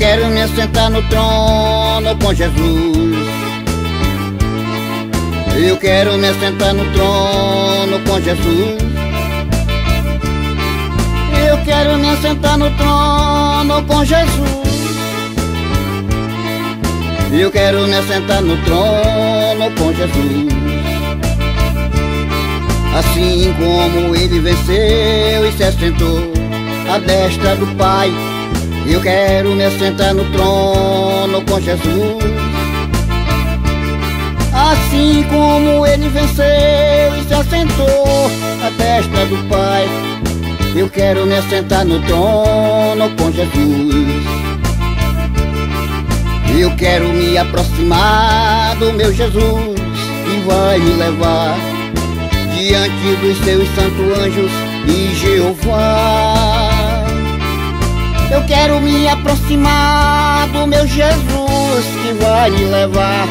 Quero me assentar no trono com Jesus. Eu quero me assentar no trono com Jesus. Eu quero me assentar no trono com Jesus. Eu quero me assentar no trono com Jesus. Assim como ele venceu e se assentou à destra do Pai, eu quero me assentar no trono com Jesus. Assim como ele venceu e se assentou à destra do Pai, eu quero me assentar no trono com Jesus. Eu quero me aproximar do meu Jesus que vai me levar diante dos seus santos anjos e Jeová. Quero me aproximar do meu Jesus que vai me levar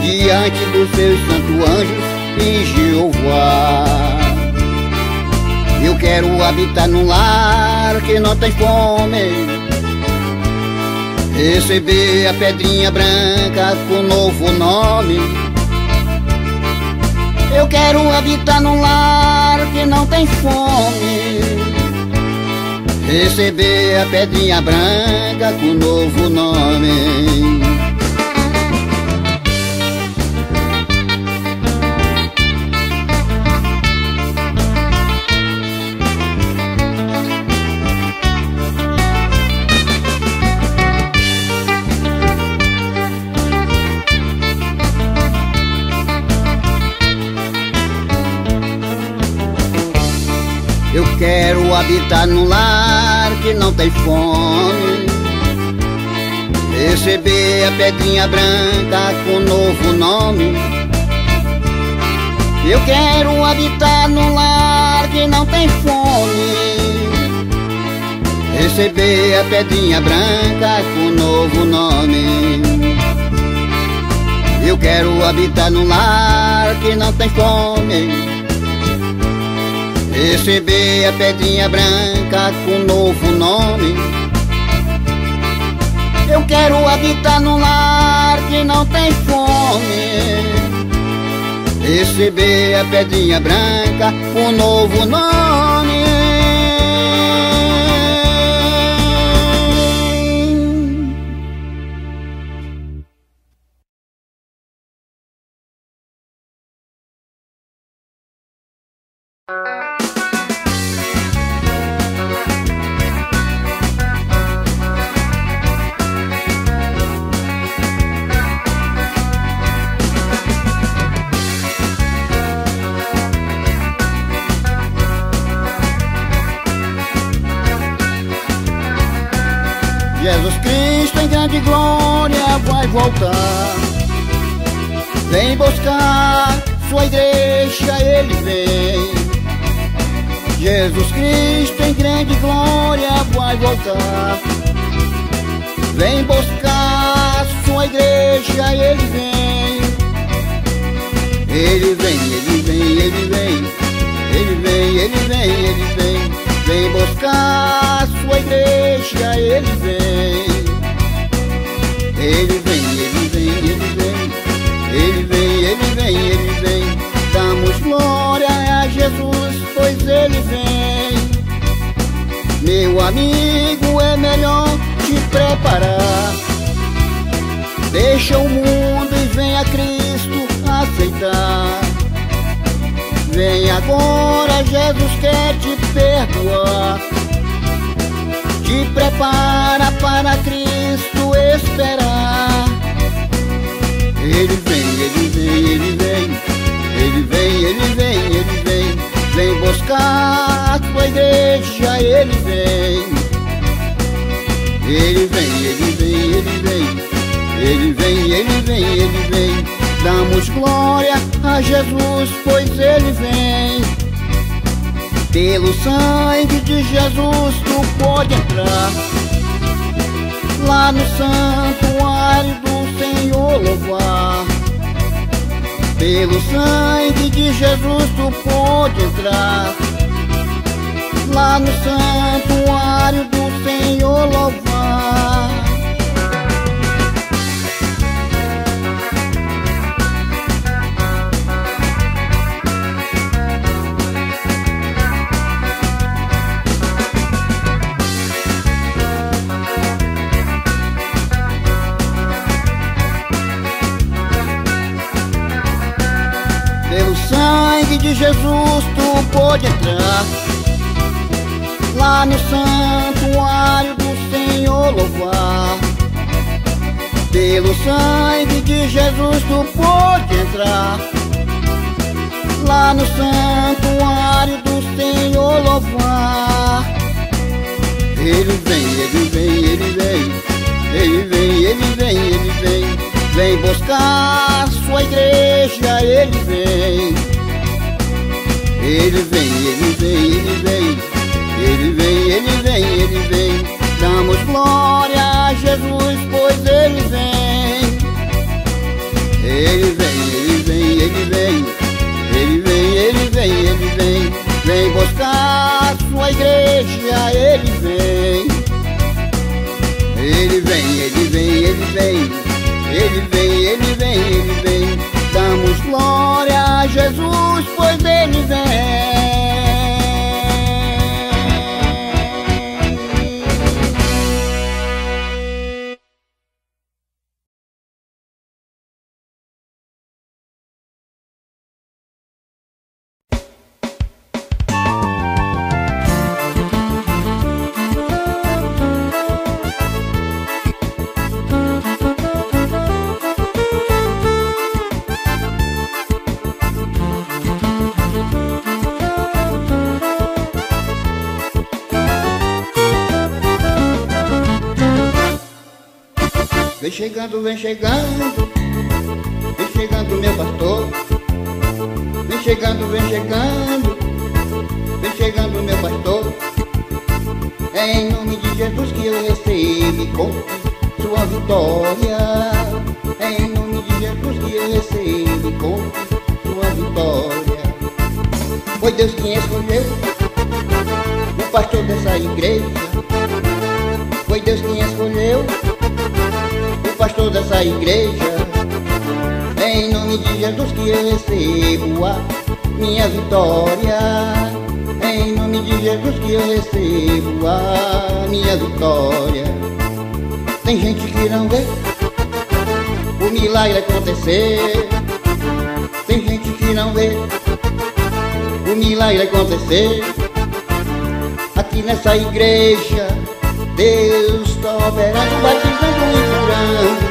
diante dos seus santos anjos e Jeová. Eu quero habitar num lar que não tem fome Receber a pedrinha branca com novo nome Eu quero habitar num lar que não tem fome Receber a pedrinha branca com novo nome. Eu quero habitar num lar não tem fome. Receber a pedrinha branca com novo nome. Eu quero habitar num lar que não tem fome. Receber a pedrinha branca com novo nome. Eu quero habitar num lar que não tem fome Receber a pedrinha branca com novo nome. Eu quero habitar num lar que não tem fome. Receber a pedrinha branca com novo nome voltar. Vem buscar sua igreja, ele vem. Ele vem, ele vem, ele vem. Ele vem, ele vem, ele vem. Vem buscar sua igreja, ele vem. Ele vem, ele vem, ele vem. Ele vem, ele vem, ele vem. Damos glória a Jesus, pois ele vem. Meu amigo, é melhor te preparar. Deixa o mundo e vem a Cristo aceitar. Vem agora, Jesus quer te perdoar. Te prepara para Cristo esperar. Ele vem, ele vem, ele vem. Ele vem, ele vem, ele vem. Vem buscar a tua igreja, ele vem. Ele vem, ele vem, ele vem. Ele vem, ele vem, ele vem. Damos glória a Jesus, pois ele vem. Pelo sangue de Jesus tu pode entrar Lá no santuário do Senhor louvar Pelo sangue de Jesus tu pode entrar Lá no santuário do Senhor louvar sangue de Jesus tu pode entrar. Lá no santuário do Senhor louvar. Pelo sangue de Jesus tu pode entrar. Lá no santuário do Senhor louvar. Ele vem, ele vem, ele vem. Ele vem, ele vem, ele vem Vem buscar sua igreja, ele vem Ele vem, ele vem, ele vem Ele vem, ele vem, ele vem Damos glória a Jesus, pois ele vem Ele vem, ele vem, ele vem Ele vem, ele vem, ele vem Vem buscar sua igreja, ele vem ele vem, ele vem, ele vem ele vem, ele vem, ele vem. Damos glória a Jesus, pois ele vem chegando, vem chegando, vem chegando meu pastor. Vem chegando, vem chegando, vem chegando meu pastor. É em nome de Jesus que eu recebo com sua vitória. É em nome de Jesus que eu recebo com sua vitória. Foi Deus quem escolheu o pastor dessa igreja. Foi Deus quem escolheu pastor dessa igreja. Em nome de Jesus que eu recebo a minha vitória. Em nome de Jesus que eu recebo a minha vitória. Tem gente que não vê o milagre acontecer. Tem gente que não vê o milagre acontecer. Aqui nessa igreja Deus está operando, batizando e curando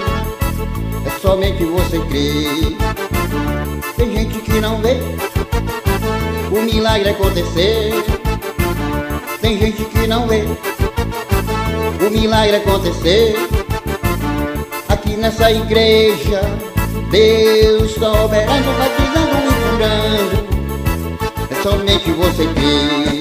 somente você crer Tem gente que não vê o milagre acontecer. Tem gente que não vê o milagre acontecer. Aqui nessa igreja Deus está operando, batizando e curando. É somente você crer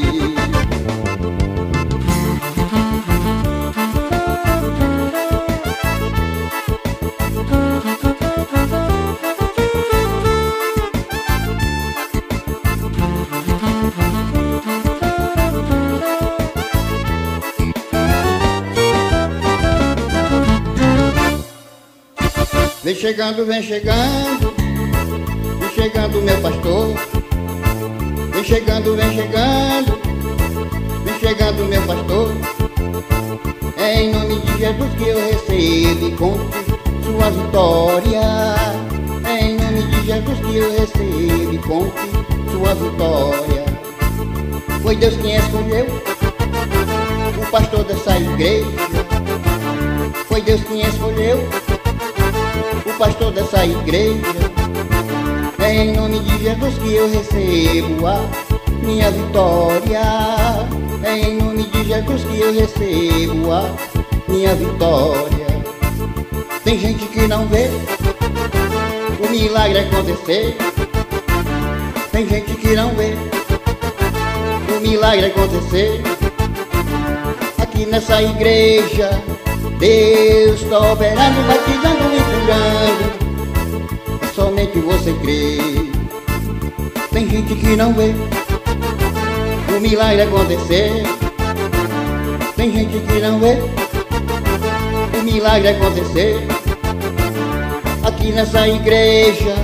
chegando, vem chegando, vem chegando meu pastor. Vem chegando, vem chegando, vem chegando meu pastor. É em nome de Jesus que eu recebo e conto sua vitória. É em nome de Jesus que eu recebo e conto sua vitória. Foi Deus quem escolheu o pastor dessa igreja. Foi Deus quem escolheu pastor dessa igreja. É em nome de Jesus que eu recebo a minha vitória. É em nome de Jesus que eu recebo a minha vitória. Tem gente que não vê o milagre acontecer. Tem gente que não vê o milagre acontecer. Aqui nessa igreja Deus está operando, batizando e É somente você crer Tem gente que não vê. O milagre acontecer. Tem gente que não vê. O milagre acontecer. Aqui nessa igreja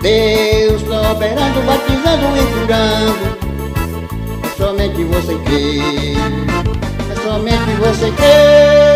Deus está operando, batizando e curando. É somente você crer É somente você crê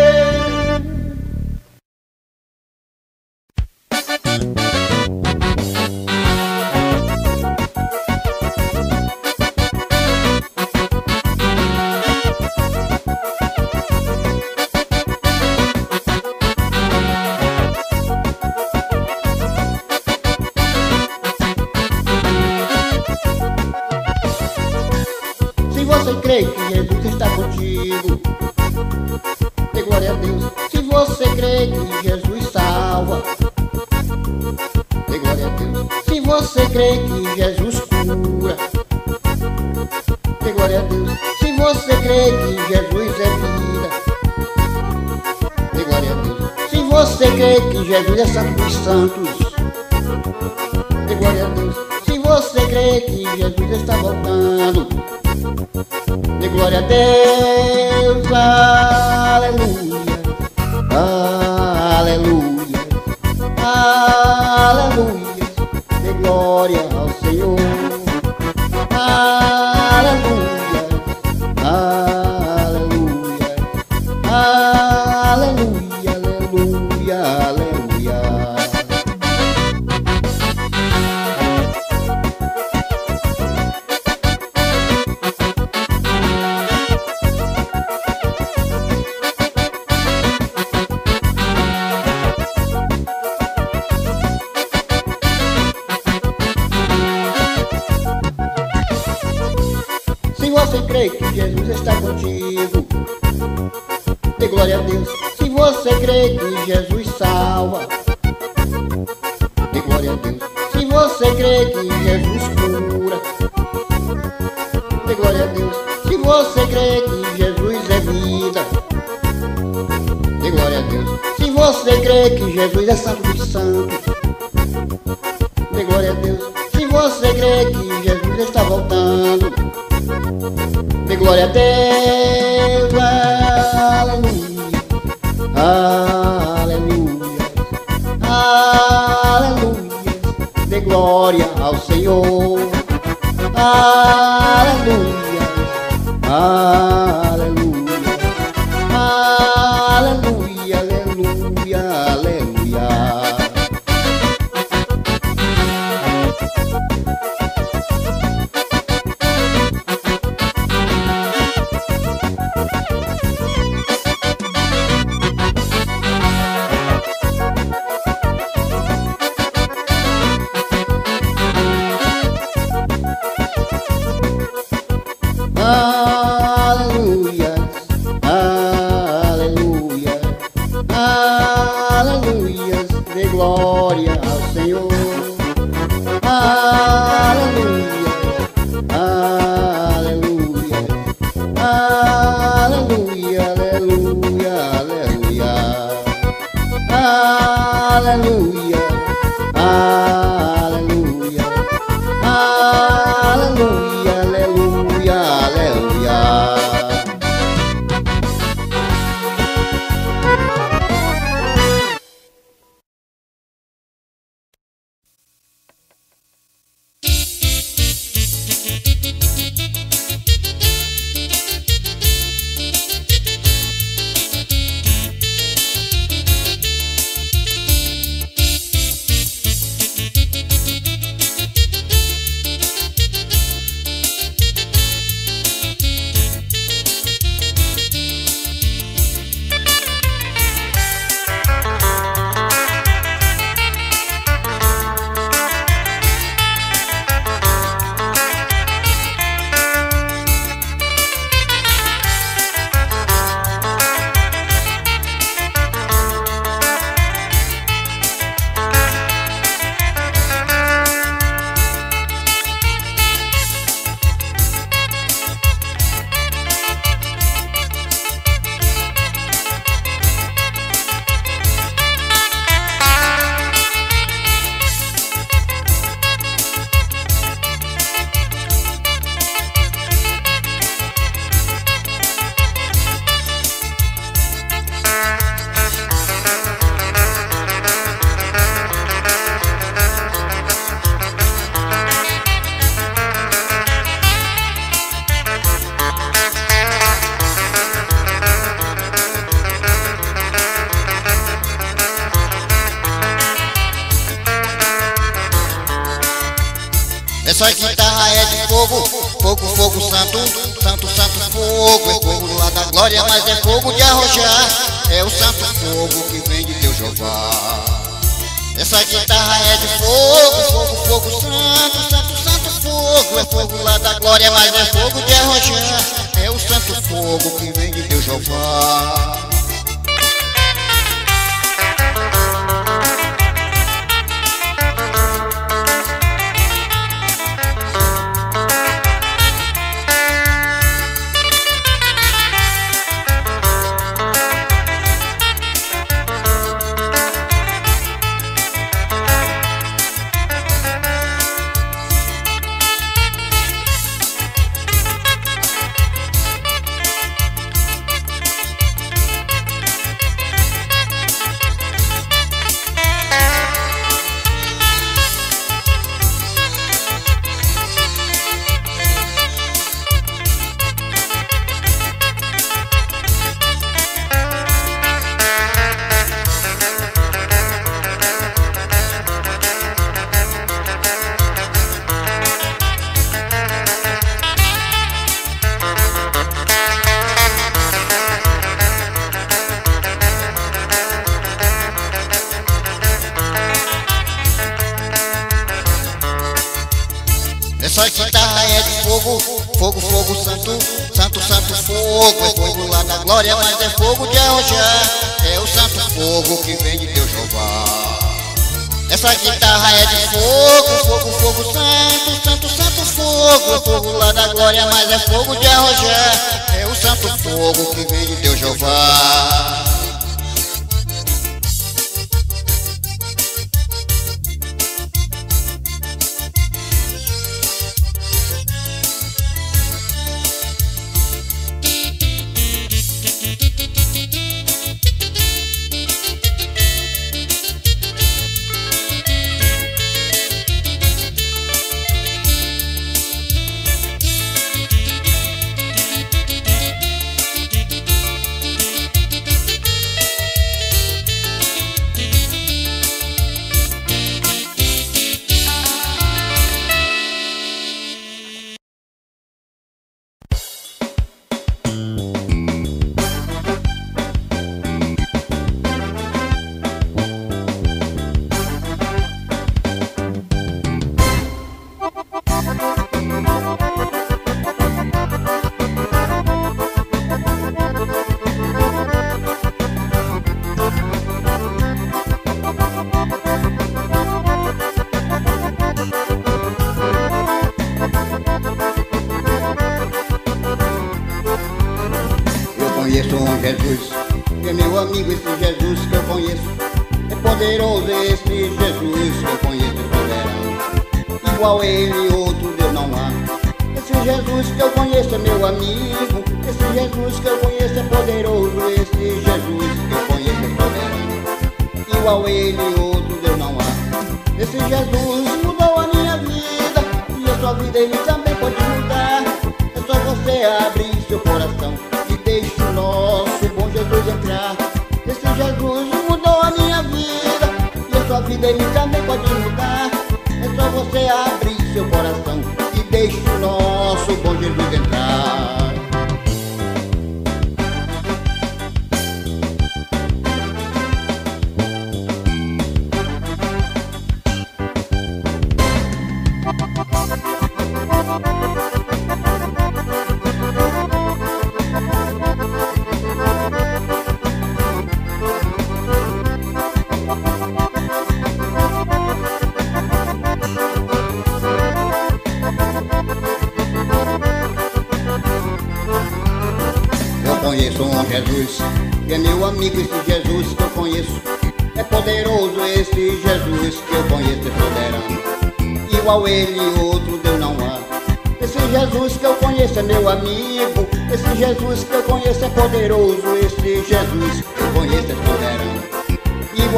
você crê que Jesus está contigo, dê glória a Deus. Se você crê que Jesus salva, dê glória a Deus. Se você crê que Jesus cura, dê glória a Deus. Se você crê que Jesus é vida, dê glória a Deus. Se você crê que Jesus é santo dos santos, dê glória a Deus. Se você crê que Jesus está voltando, glória a Deus, aleluia, aleluia, aleluia. Dê glória ao Senhor, aleluia, aleluia, fogo, fogo, fogo santo, santo, santo fogo. É fogo lá da glória, mas é fogo de arrojar. É o santo fogo que vem de Deus Jeová. Glória, mas é fogo de arrojar. É o santo fogo que vem de Deus Jeová.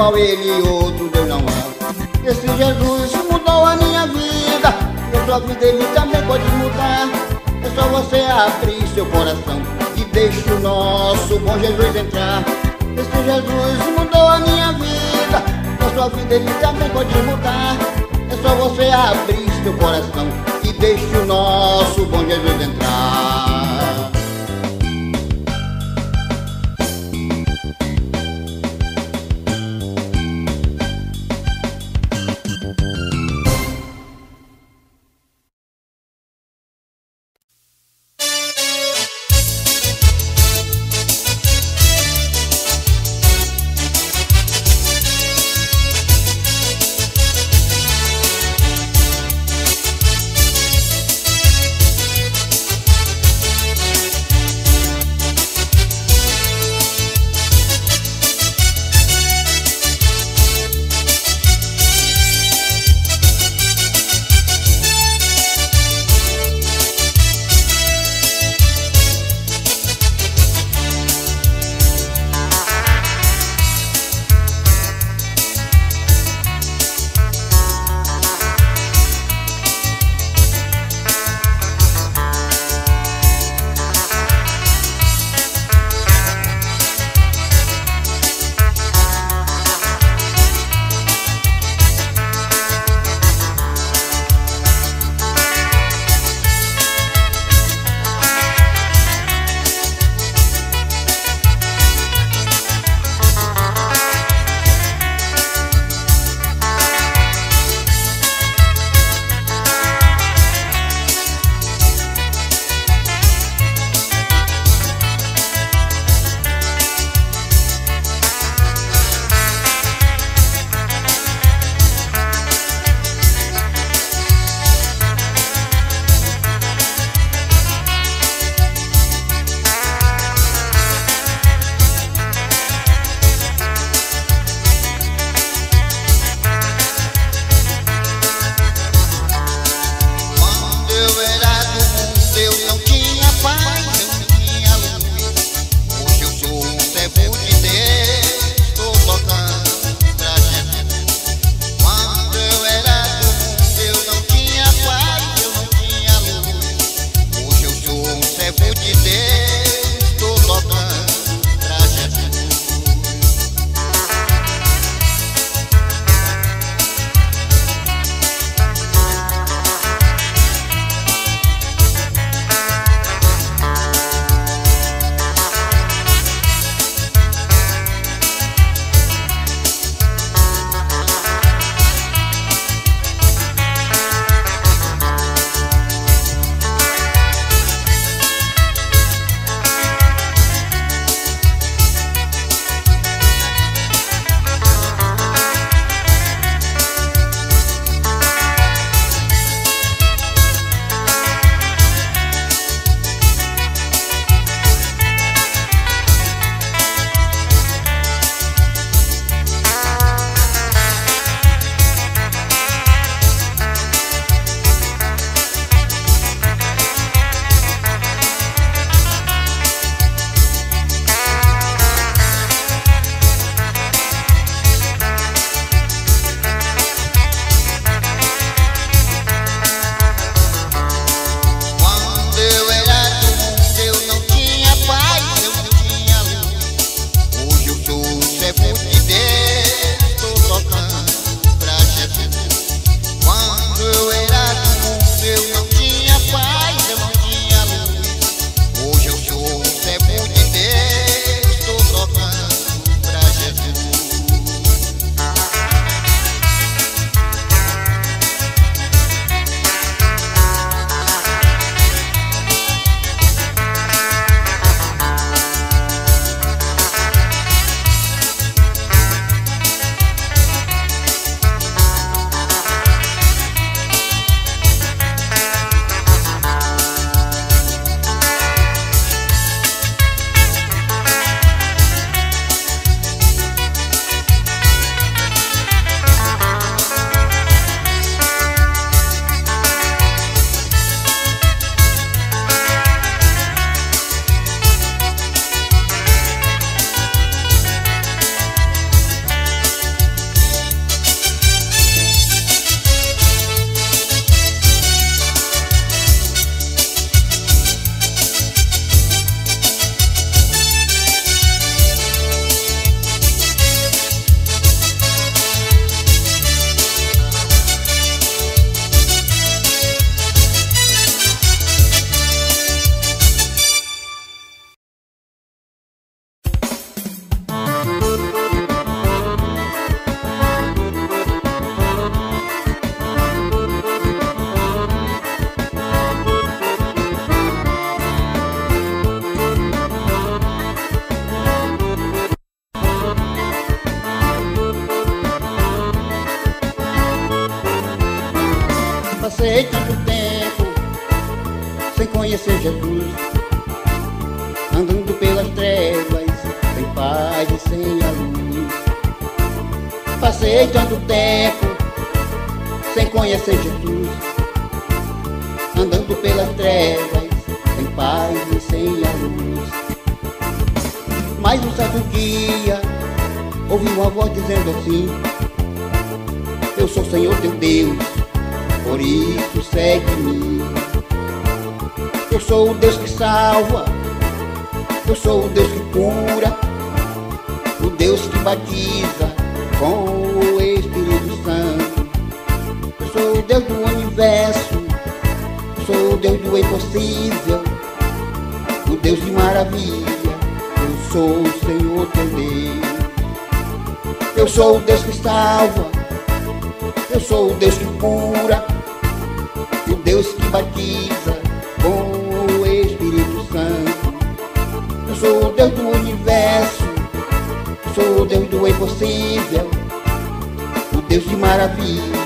Igual ele, outro Deus não há. Esse Jesus mudou a minha vida. E sua vida ele também pode mudar. É só você abrir seu coração e deixe o nosso bom Jesus entrar. Esse Jesus mudou a minha vida, e sua vida ele também pode mudar. É só você abrir seu coração e deixe o nosso bom Jesus entrar. Pelas trevas, sem paz e sem a luz. Mas um certo dia, ouvi uma voz dizendo assim: Eu sou Senhor teu Deus, por isso segue-me. Eu sou o Deus que salva, eu sou o Deus que cura, o Deus que batiza com o Espírito Santo. Eu sou o Deus do universo, Deus do impossível, o Deus de maravilha. Eu sou o Senhor teu Deus. Eu sou o Deus que salva, eu sou o Deus que cura, o Deus que batiza com o Espírito Santo. Eu sou o Deus do universo, sou o Deus do impossível, o Deus de maravilha.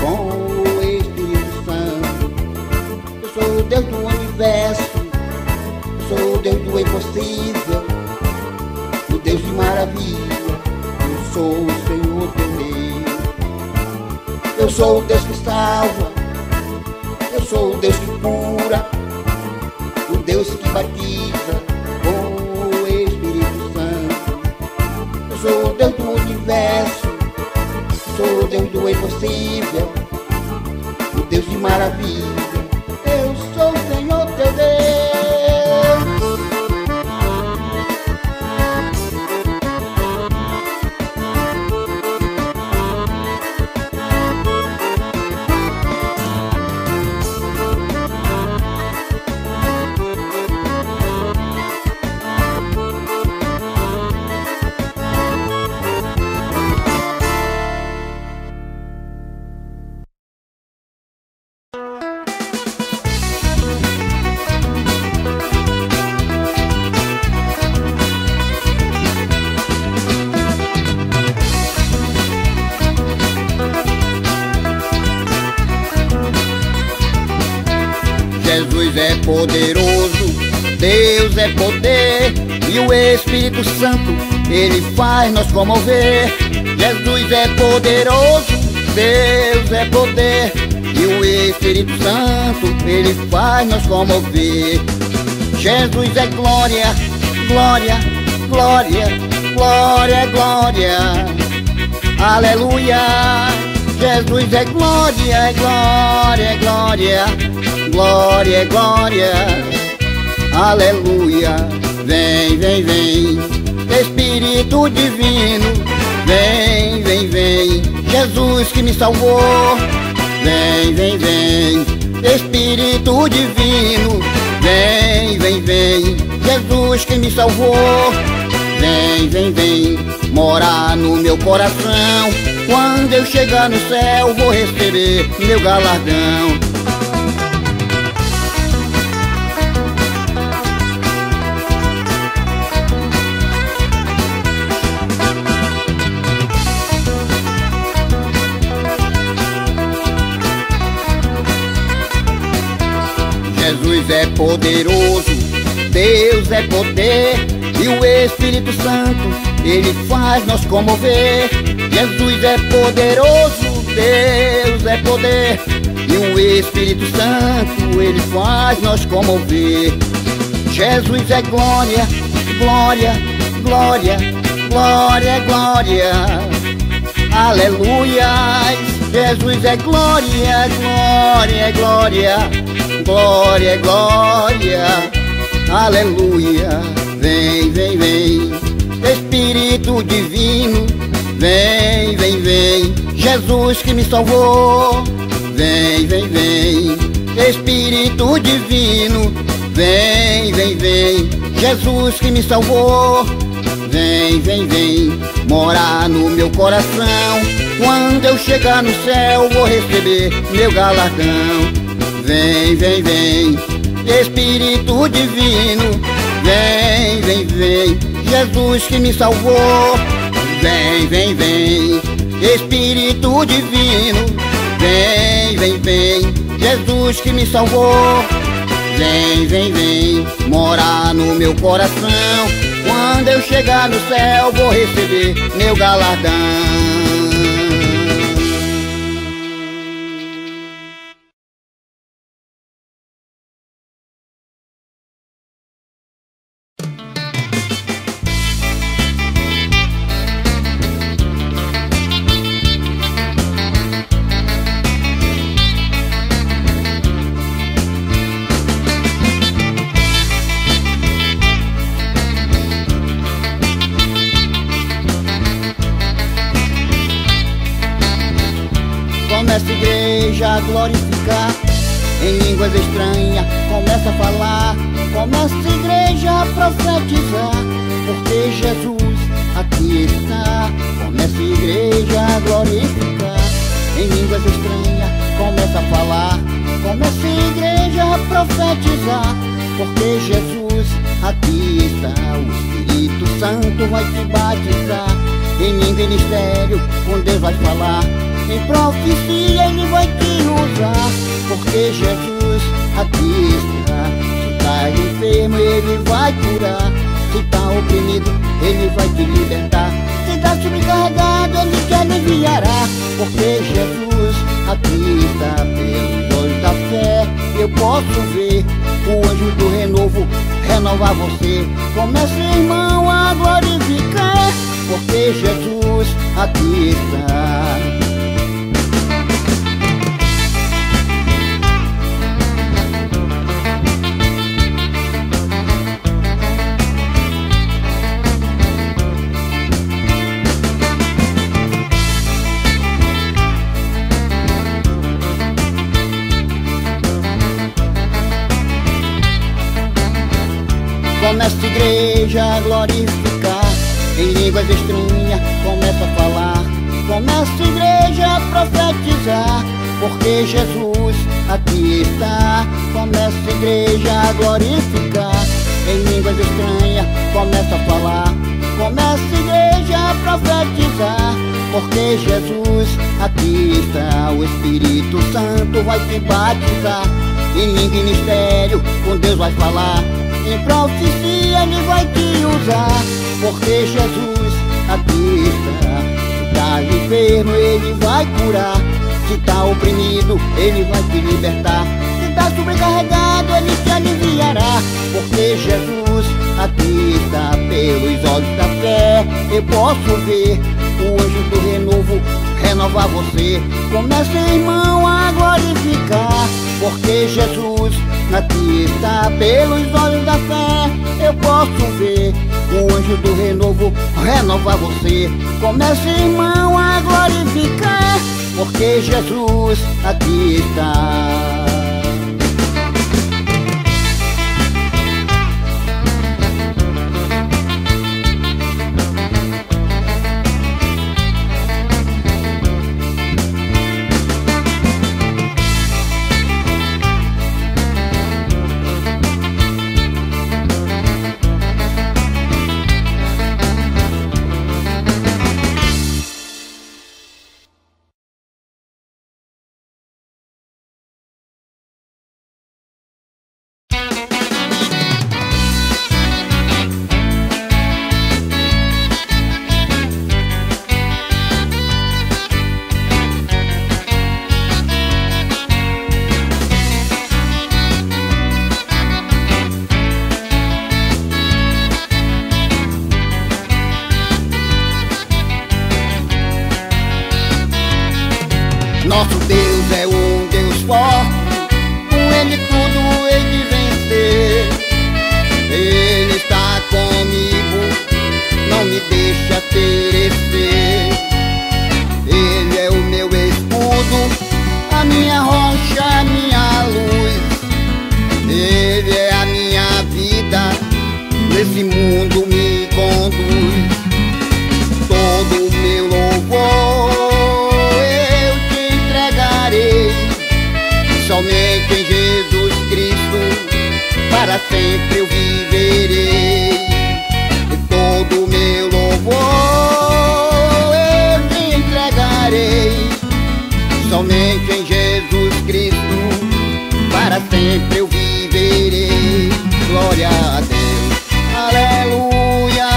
Com o Espírito Santo. Eu sou o Deus do universo, sou o Deus do impossível, o Deus de maravilha. Eu sou o Senhor Deus. Eu sou o Deus que salva. Eu sou o Deus que cura, o Deus que batiza o impossível, o Deus de maravilha. Faz nos comover. Jesus é poderoso, Deus é poder e o Espírito Santo ele faz nos comover. Jesus é glória, glória, glória, glória, glória. Aleluia. Jesus é glória, glória, glória, glória, glória. Aleluia. Vem, vem, vem. Espírito divino. Vem, vem, vem. Jesus que me salvou. Vem, vem, vem. Espírito divino. Vem, vem, vem. Jesus que me salvou. Vem, vem, vem, morar no meu coração. Quando eu chegar no céu, vou receber meu galardão. Poderoso, Deus é poder e o Espírito Santo ele faz nos comover. Jesus é poderoso, Deus é poder e o Espírito Santo ele faz nós comover. Jesus é glória, glória, glória, glória, glória. Aleluia. Jesus é glória, glória, glória, glória, glória. Aleluia. Vem, vem, vem. Espírito divino, vem, vem, vem. Jesus que me salvou. Vem, vem, vem. Espírito divino, vem, vem, vem. Jesus que me salvou. Vem, vem, vem, morar no meu coração. Quando eu chegar no céu, vou receber meu galardão. Vem, vem, vem, Espírito Divino. Vem, vem, vem, Jesus que me salvou. Vem, vem, vem, Espírito Divino. Vem, vem, vem, Jesus que me salvou. Vem, vem, vem, morar no meu coração. Quando eu chegar no céu, vou receber meu galardão. Falar em profecia ele vai te usar Porque Jesus aqui está Se tá enfermo ele vai curar. Se tá oprimido ele vai te libertar. Se tá sobrecarregado ele te aliviará Porque Jesus aqui está pelos olhos da fé. Eu posso ver o anjo do renovo renovar você. Comece irmão a glorificar Porque Jesus aqui está. A igreja a Em línguas estranhas começa a falar. Começa a igreja a profetizar Porque Jesus aqui está. Começa a igreja a glorificar. Em línguas estranhas começa a falar. Começa a igreja a profetizar Porque Jesus aqui está. O Espírito Santo vai te batizar. Em língua mistério com Deus vai falar. Em profecia ele vai te usar Porque Jesus está Se tá enfermo ele vai curar. Se tá oprimido ele vai te libertar. Se tá sobrecarregado ele te aliviará. Porque Jesus está pelos olhos da fé. Eu posso ver o anjo do renovo renovar você. Comece irmão a glorificar Porque Jesus Aqui está pelos olhos da fé Eu posso ver O anjo do renovo renovar você. Comece irmão a glorificar Porque Jesus aqui está Ele é a minha vida, nesse mundo me conduz. Todo o meu louvor eu te entregarei, somente em Jesus Cristo, para sempre eu viverei. Todo meu louvor eu te entregarei, somente em Jesus Cristo, para sempre eu. Glória a Deus, aleluia,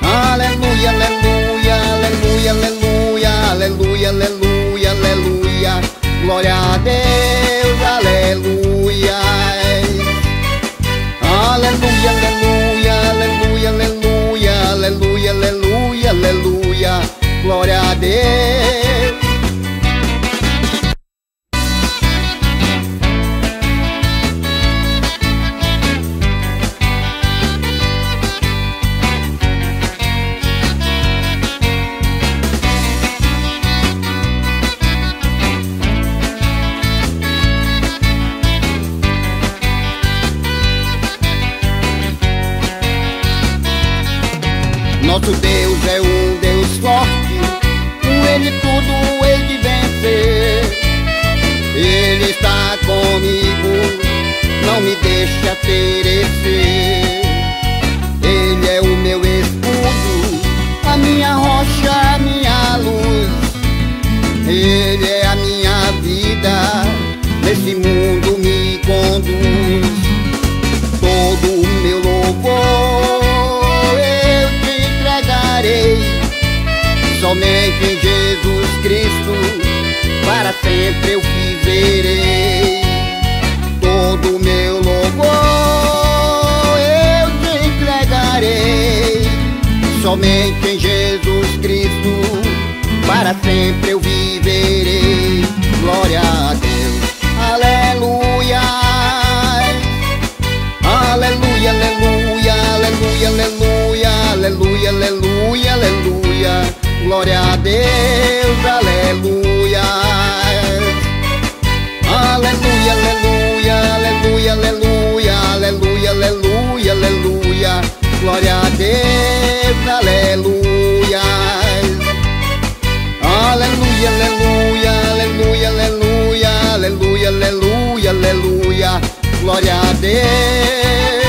aleluia, aleluia, aleluia, aleluia, aleluia, aleluia, aleluia. Glória a Deus, aleluia. Aleluia, aleluia, aleluia, aleluia, aleluia, aleluia, aleluia. Glória a Deus. Somente em Jesus Cristo, para sempre eu viverei. Todo meu louvor eu te entregarei, somente em Jesus Cristo, para sempre eu viverei. Glória a Deus, aleluia. Aleluia, aleluia, aleluia, aleluia, aleluia, aleluia, aleluia. Glória a Deus, aleluia. Aleluia, aleluia, aleluia, aleluia, aleluia, aleluia, aleluia. Glória a Deus, aleluia. Aleluia, aleluia, aleluia, aleluia, aleluia, aleluia, aleluia. Glória a Deus.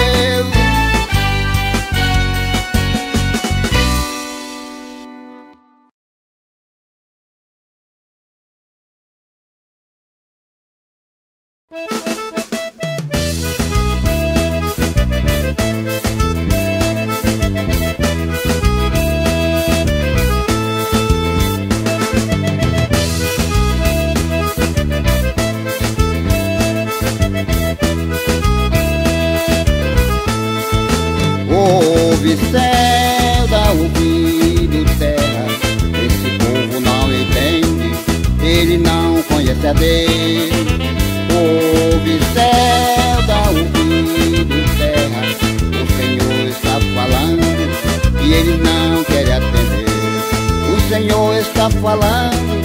Está falando.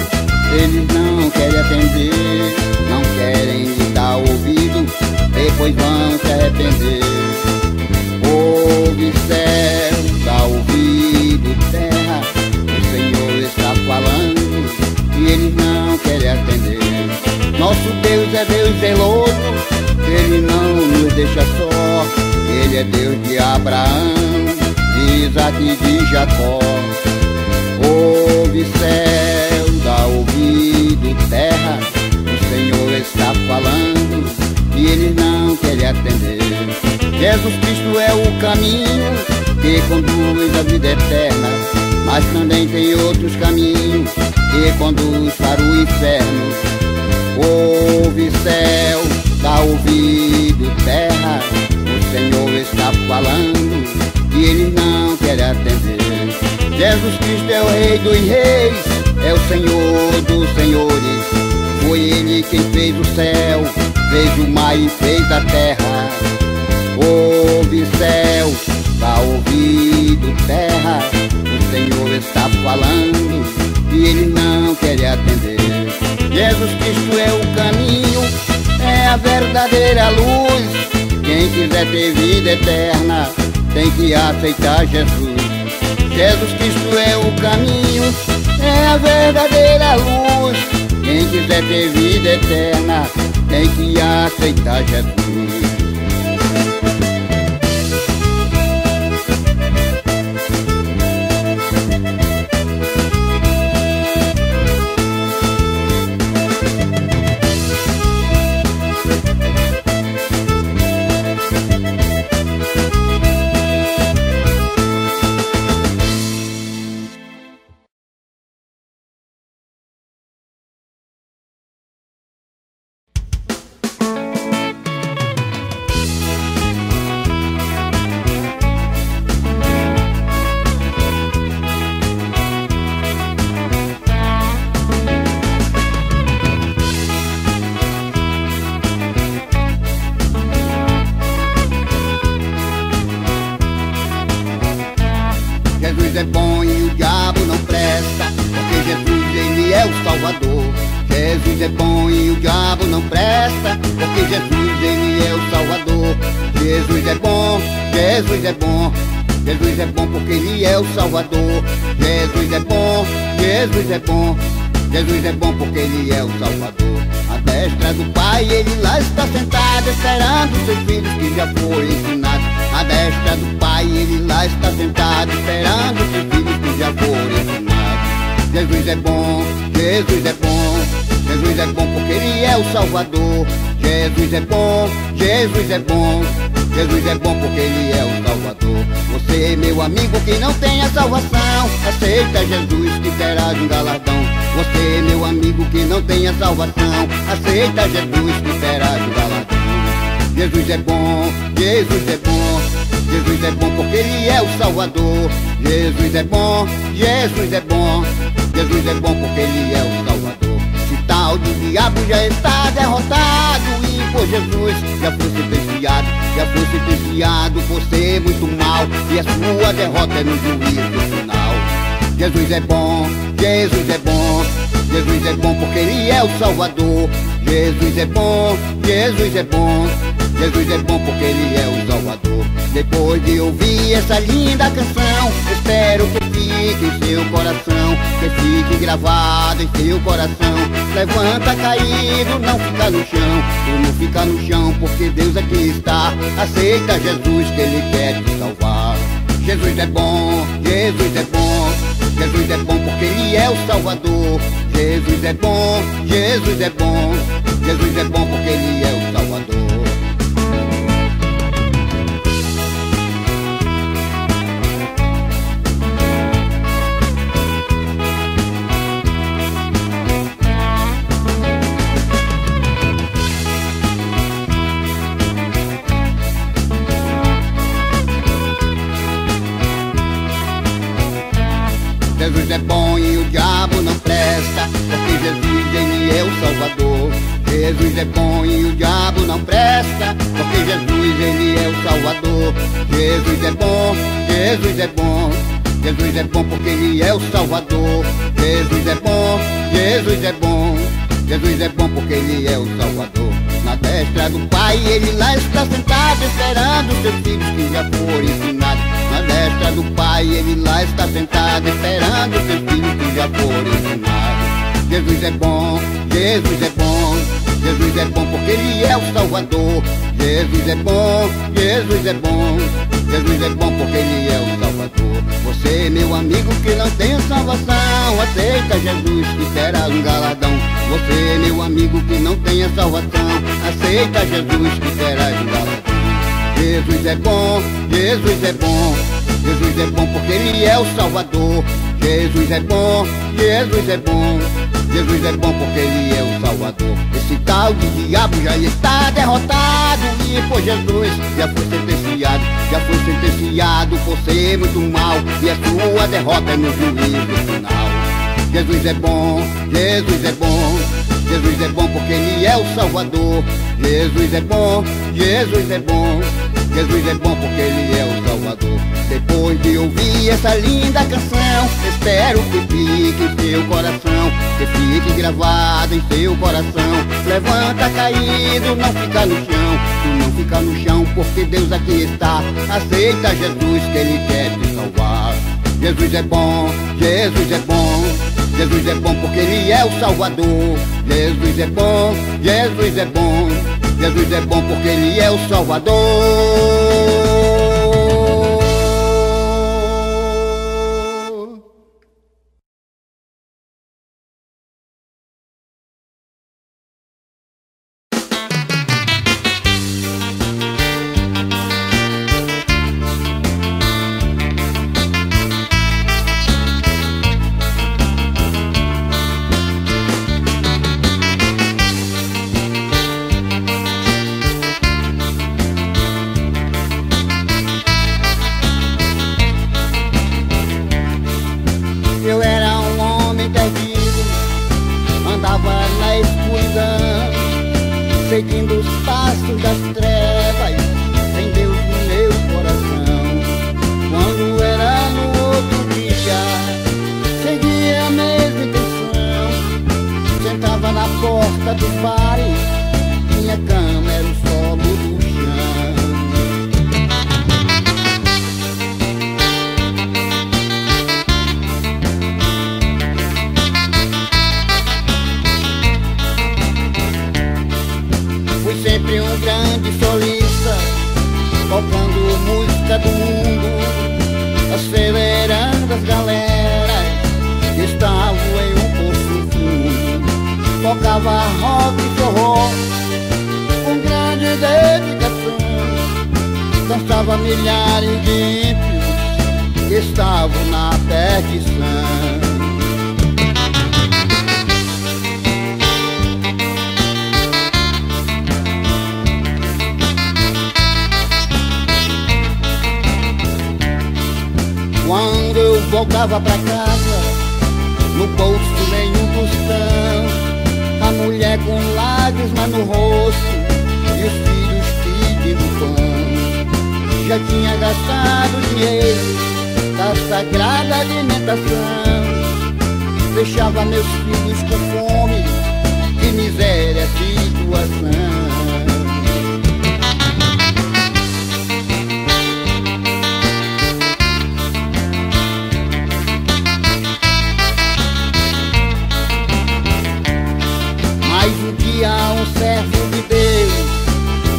Eles não querem atender Não querem lhe dar ouvido. Depois vão se arrepender. Ouve céu, dá ouvido terra, o Senhor está falando e eles não querem atender. Nosso Deus é Deus zeloso, Ele não nos deixa só, Ele é Deus de Abraão, de Isaac e de Jacó. Ouve céu, dá ouvido terra, o Senhor está falando e eles não querem atender. Jesus Cristo é o caminho que conduz à vida eterna, mas também tem outros caminhos que conduz para o inferno. Ouve céu, dá ouvido terra, o Senhor está falando e eles não querem atender. Jesus Cristo é o Rei dos Reis, é o Senhor foi quem fez o céu, fez o mar e fez a terra. Ouve céu, dá ouvido terra, o Senhor está falando e ele não quer atender. Jesus Cristo é o caminho, é a verdadeira luz. Quem quiser ter vida eterna tem que aceitar Jesus. Jesus Cristo é o caminho, é a verdadeira luz. Quem quiser ter vida eterna tem que aceitar Jesus. Jesus é bom e o diabo não presta, porque Jesus ele é o Salvador. Jesus é bom, Jesus é bom, Jesus é bom porque ele é o Salvador. Jesus é bom, Jesus é bom, Jesus é bom porque ele é o Salvador. A destra do Pai, ele lá está sentado, esperando seus filhos que já foram ensinados. A destra do Pai, ele lá está sentado, esperando seus filhos que já foram ensinados. Jesus é bom, Jesus é Jesus é bom porque ele é o Salvador. Jesus é bom, Jesus é bom, Jesus é bom porque ele é o Salvador. Você, meu amigo que não tem a salvação, aceita Jesus que terás um galardão. Você, meu amigo que não tem a salvação, aceita Jesus que terás um galardão. Jesus é bom, Jesus é bom, Jesus é bom porque Ele é o Salvador. Jesus é bom, Jesus é bom, Jesus é bom porque Ele é o Salvador. Tal de diabo já está derrotado e por Jesus já foi sentenciado, já foi sentenciado por ser muito mal e a sua derrota é no juízo final. Jesus é bom, Jesus é bom, Jesus é bom porque Ele é o Salvador. Jesus é bom, Jesus é bom, Jesus é bom porque Ele é o Salvador. Depois de ouvir essa linda canção, espero que fique em seu coração, que fique gravado em seu coração. Levanta caído, não fica no chão, tu não fica no chão porque Deus aqui está. Aceita Jesus que Ele quer te salvar. Jesus é bom, Jesus é bom, Jesus é bom porque Ele é o Salvador. Jesus é bom, Jesus é bom, Jesus é Pai ele lá está sentado esperando seus filhos que já foram ensinados. Na destra do Pai ele lá está sentado esperando seus filhos que já foram ensinados. Jesus é bom, Jesus é bom, Jesus é bom porque Ele é o Salvador. Jesus é bom, Jesus é bom, Jesus é bom porque Ele é o Salvador. Você, meu amigo que não tem salvação, aceita Jesus que terá um galadão. Você, meu amigo que não tem salvação, aceita Jesus que galadão. Jesus é bom, Jesus é bom, Jesus é bom porque Ele é o Salvador. Jesus é bom, Jesus é bom, Jesus é bom porque Ele é o Salvador. Esse tal de diabo já está derrotado e por Jesus já foi sentenciado, já foi sentenciado por ser muito mal e a sua derrota é no juízo final. Jesus é bom, Jesus é bom, Jesus é bom porque Ele é o Salvador. Jesus é bom, Jesus é bom. Jesus é bom porque Ele é o Salvador. Depois de ouvir essa linda canção, espero que fique em teu coração, que fique gravado em teu coração. Levanta caído, não fica no chão, não fica no chão, porque Deus aqui está. Aceita Jesus que Ele quer te salvar. Jesus é bom, Jesus é bom. Jesus é bom porque Ele é o Salvador. Jesus é bom, Jesus é bom. Jesus é bom porque Ele é o Salvador. Voltava pra casa, no bolso nenhum tostão, a mulher com lágrimas no rosto e os filhos pedindo pão. Já tinha gastado dinheiro da sagrada alimentação, deixava meus filhos com fome, que miséria, situação.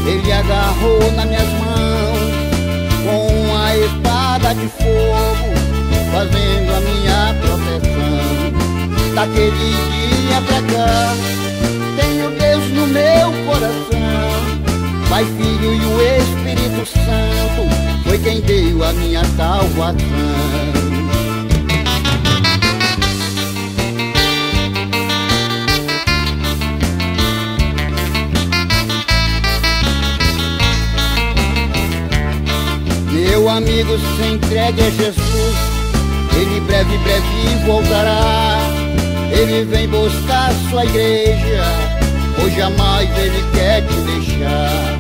Ele agarrou nas minhas mãos com a espada de fogo, fazendo a minha proteção. Daquele dia pra cá, tenho Deus no meu coração. Pai, Filho e o Espírito Santo foi quem deu a minha salvação. Meu amigo, se entregue a Jesus. Ele breve, breve voltará. Ele vem buscar sua igreja. Hoje jamais Ele quer te deixar.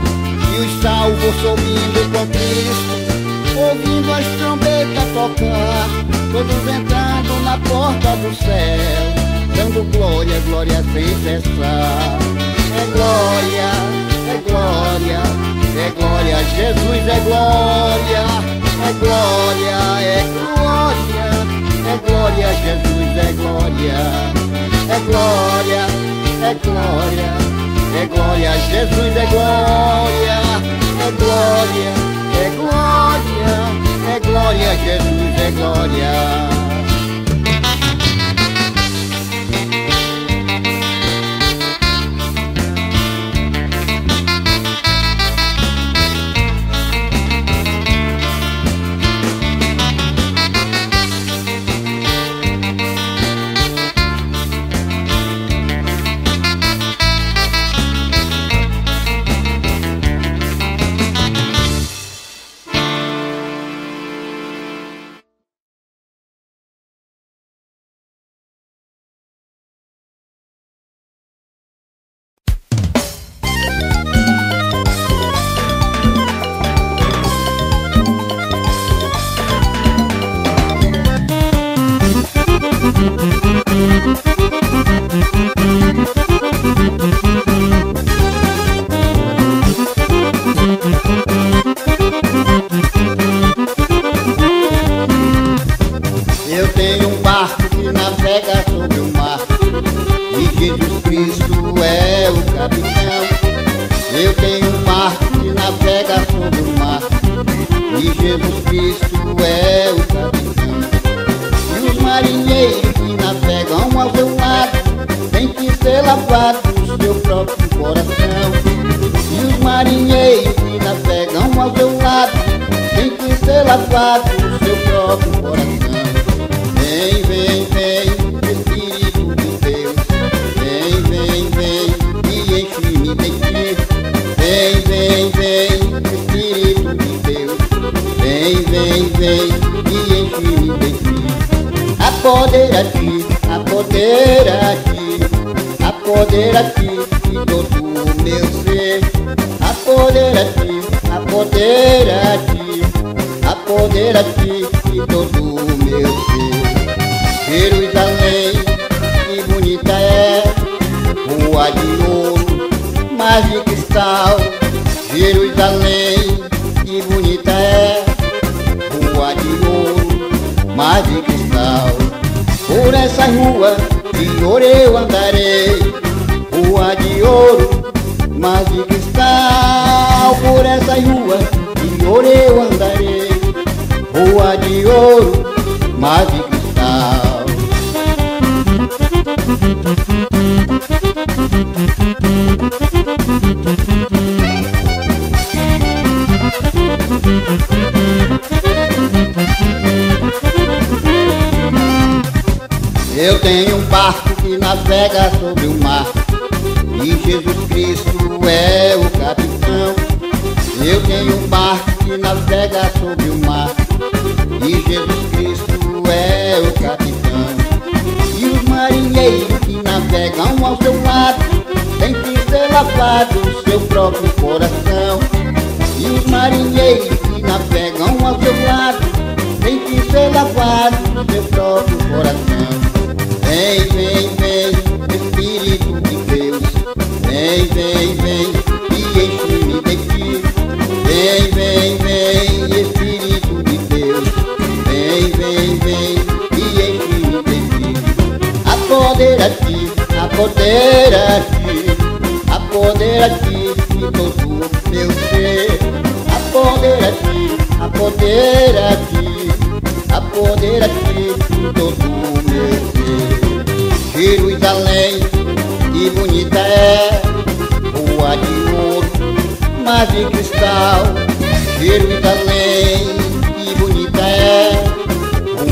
E os salvos subindo com Cristo Ouvindo as trombetas tocar. Todos entrando na porta do céu Dando glória, glória sem cessar. É glória, é glória é glória, Jesus é glória, é glória, é glória, é glória, Jesus é glória, é glória, é glória, é glória, Jesus é glória, é glória, é glória, é glória, Jesus é glória. Rua de ouro, mas de cristal. Jerusalém, que bonita é mar de cristal. Por essa rua de ouro eu andarei, rua de ouro, mar de cristal. Por essa rua de ouro eu andarei, rua de ouro, mar de cristal. Eu tenho um barco que navega sobre o mar E Jesus Cristo é o capitão. Eu tenho um barco que navega sobre o mar E Jesus Cristo é o capitão. E os marinheiros navegam ao seu lado Tem que ser lavado o seu próprio coração E os marinheiros que navegam ao seu lado Tem que ser lavado o seu próprio coração Vem, vem, vem, Espírito de Deus. Vem, vem, vem, e enche-me de ti. Vem, vem, vem, Espírito de Deus. Vem, vem, vem, e enche-me de ti. Apodera-te, apodera-te, apodera-te de todo o meu ser. Apodera-te, apodera-te, apodera-te de todo o meu ser. Jerusalém, que bonita é, rua de ouro, mar de cristal. Jerusalém, que bonita é,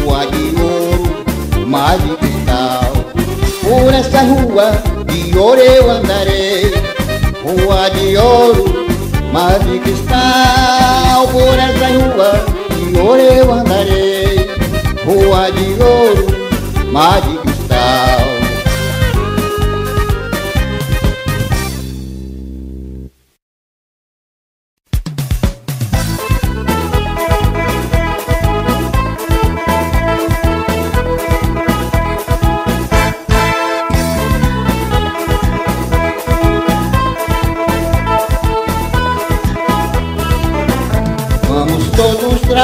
rua de ouro, mar de cristal. Por essa rua de ouro eu andarei, rua de ouro, mar de cristal. Por essa rua de ouro eu andarei, rua de ouro, mar de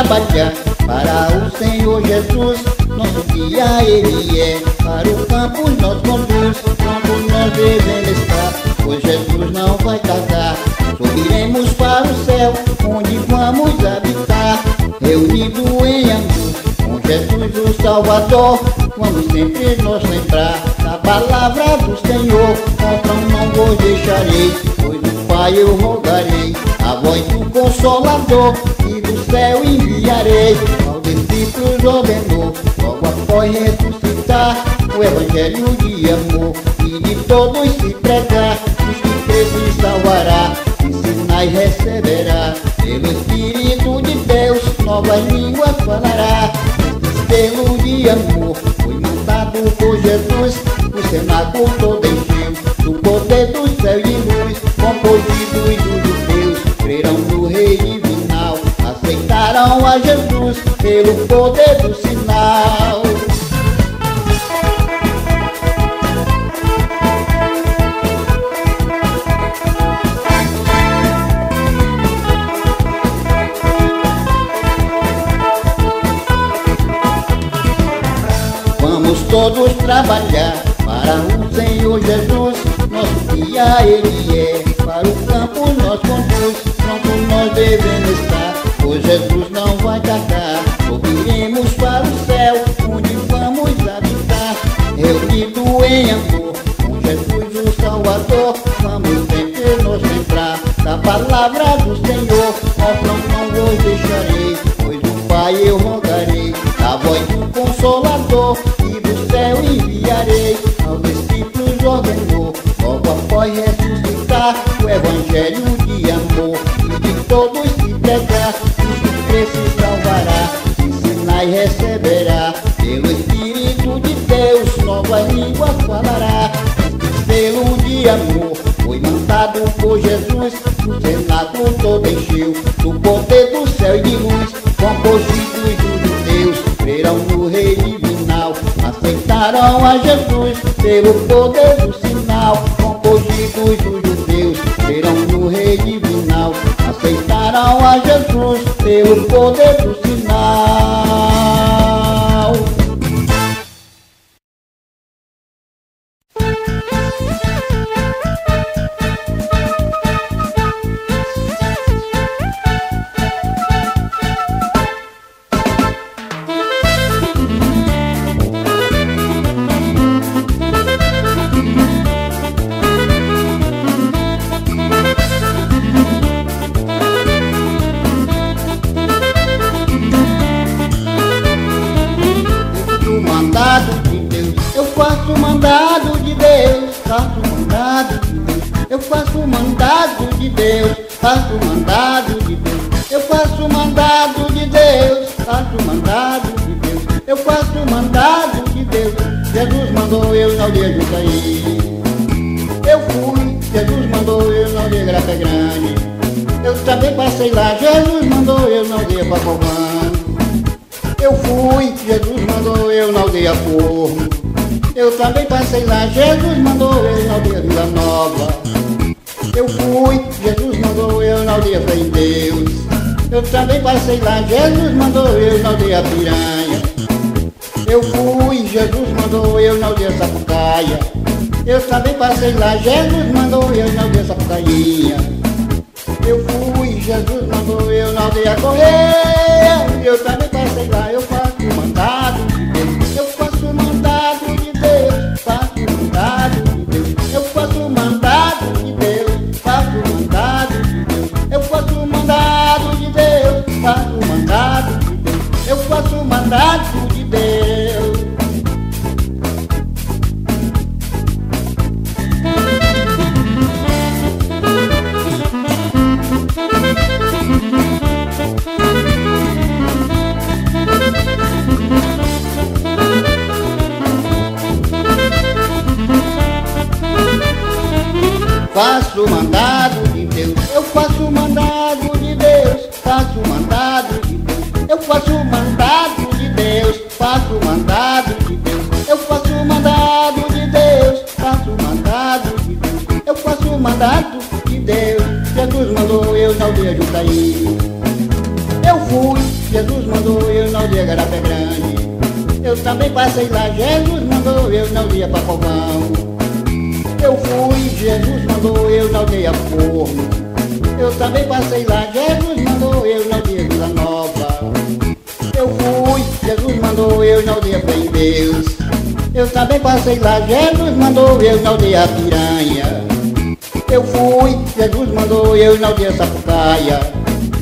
para o Senhor Jesus. Nosso guia ele é, para o campo nós conduz, quando nós devemos estar, pois Jesus não vai tardar. Subiremos para o céu, onde vamos habitar, reunido em amor, com Jesus o Salvador. Vamos sempre nos lembrar da palavra do Senhor, contra não vos deixarei, pois o Pai eu rogarei, a voz do Consolador céu enviarei. Ao discípulos ordenou Logo após ressuscitar O evangelho de amor E de todos se pregar Os que se salvará E sinais receberá. Pelo Espírito de Deus Novas línguas falará. Selo de amor Foi montado por Jesus O cenáculo todo encheu Do poder do céu e luz Composidos dos judeus Jesus pelo poder do sinal. Vamos todos trabalhar para o Senhor Jesus guia, ele é. Para o campo nós Evangelho de amor e de todos se pregar. Cristo se salvará, ensinar e receberá, pelo Espírito de Deus, novas línguas falará. Pelo de amor, foi mandado por Jesus, o cenáculo todo encheu, do poder do céu e de luz, compositores dos judeus, creram no rei divinal, aceitaram a Jesus, pelo poder do sinal, poder Grande. Eu também passei lá, Jesus mandou eu na aldeia Pacovã. Eu fui, Jesus mandou eu na aldeia Forno. Eu também passei lá, Jesus mandou eu na aldeia Vila Nova. Eu fui, Jesus mandou eu na aldeia Fé em Deus. Eu também passei lá, Jesus mandou eu na aldeia Piranha. Eu fui, Jesus mandou eu na aldeia Sapucaia. Eu também passei lá, Jesus mandou eu na aldeia Sapucainha. Eu fui, Jesus mandou eu na aldeia Correia. Eu também passei lá, eu faço mandado Faço o mandado de Deus, eu faço o mandado de Deus, faço o mandado de Deus, eu faço o mandado de Deus, faço o mandado de Deus, eu faço o mandado de Deus, faço o mandado de Deus, eu faço o mandado de Deus. Jesus mandou eu na aldeia de Utaí. Eu fui, Jesus mandou eu na aldeia Garapé Grande. Eu também passei lá, Jesus mandou eu na aldeia Pacovão. Eu fui, Jesus mandou eu na aldeia Forno. Eu também passei lá, Jesus mandou eu na aldeia Vila Nova. Eu fui, Jesus mandou eu na aldeia Fé em Deus. Eu também passei lá, Jesus mandou eu na aldeia Piranha. Eu fui, Jesus mandou eu na aldeia Sapucaia.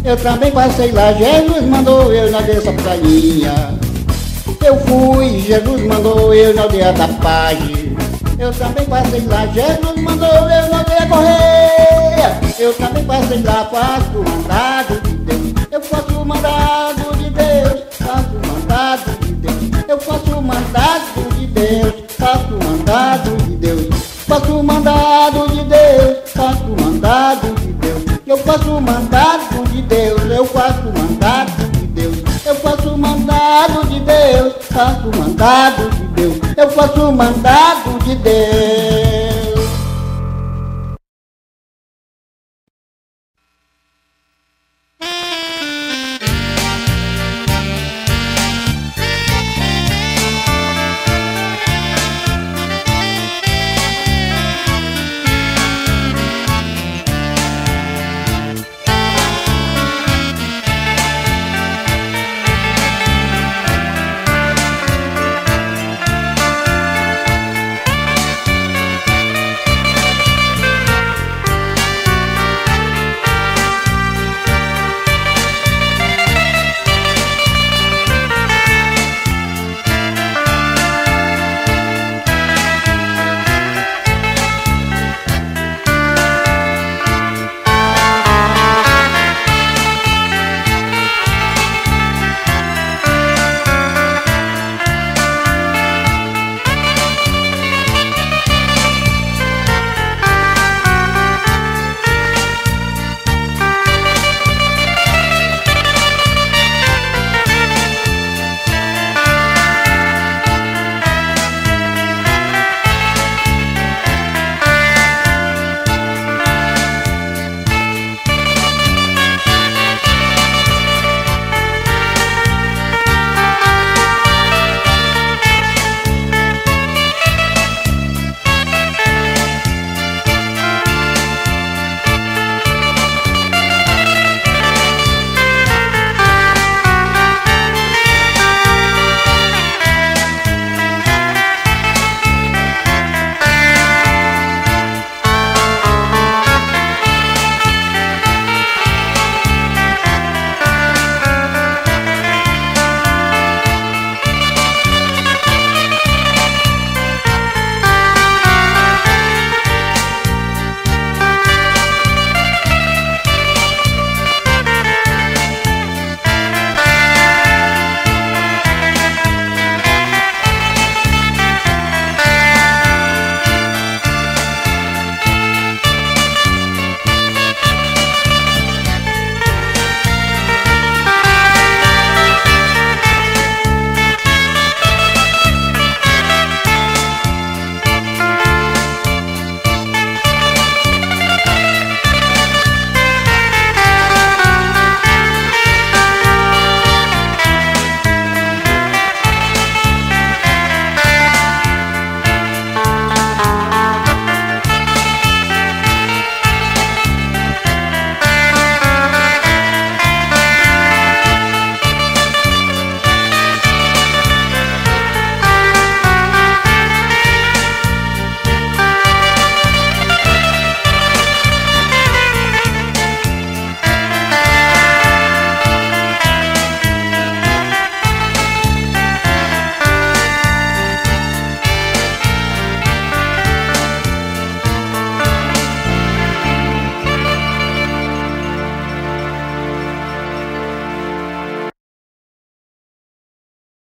Eu também passei lá, Jesus mandou eu na aldeia Sapucainha. Eu fui, Jesus mandou eu na aldeia da Paz. Eu também passei lá, Jesus mandou eu aldeia Correia. Eu também passei lá, faço o mandado de Deus. Eu faço o mandado de Deus, faço o mandado de Deus. Eu faço o mandado de Deus, faço o mandado de Deus. Faço o mandado de Deus, faço o mandado de Deus. Eu faço o mandado de Deus, eu faço o mandado de Deus. Eu faço o mandado de Deus, faço o mandado de Deus. Eu faço mandado de Deus.